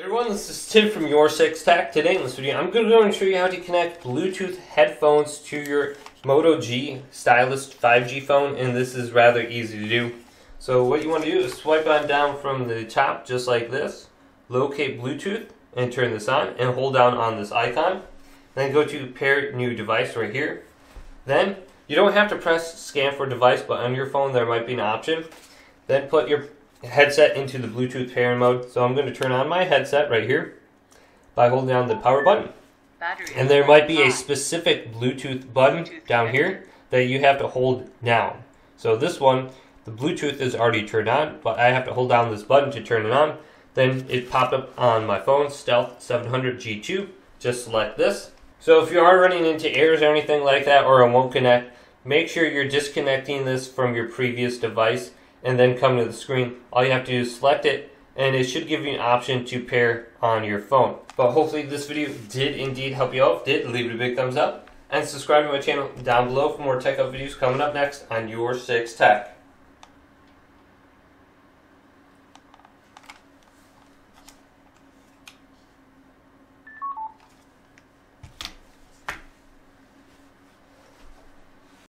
Everyone, this is Tim from Your Six Tech. Today in this video, I'm going to go and show you how to connect Bluetooth headphones to your Moto G Stylus 5G phone, and this is rather easy to do. So what you want to do is swipe on down from the top, just like this, locate Bluetooth, and turn this on, and hold down on this icon. Then go to Pair New Device right here. Then, you don't have to press Scan for Device, but on your phone there might be an option. Then put your headset into the Bluetooth pairing mode. So I'm going to turn on my headset right here by holding down the power button. And there might be a specific Bluetooth button down here that you have to hold down. So this one, the Bluetooth is already turned on, but I have to hold down this button to turn it on. Then it popped up on my phone, Stealth 700 G2. Just select this. So if you are running into errors or anything like that, or it won't connect, make sure you're disconnecting this from your previous device and then come to the screen. All you have to do is select it and it should give you an option to pair on your phone. But hopefully this video did indeed help you out. If did, leave it a big thumbs up and subscribe to my channel down below for more tech up videos coming up next on Your 6 Tech.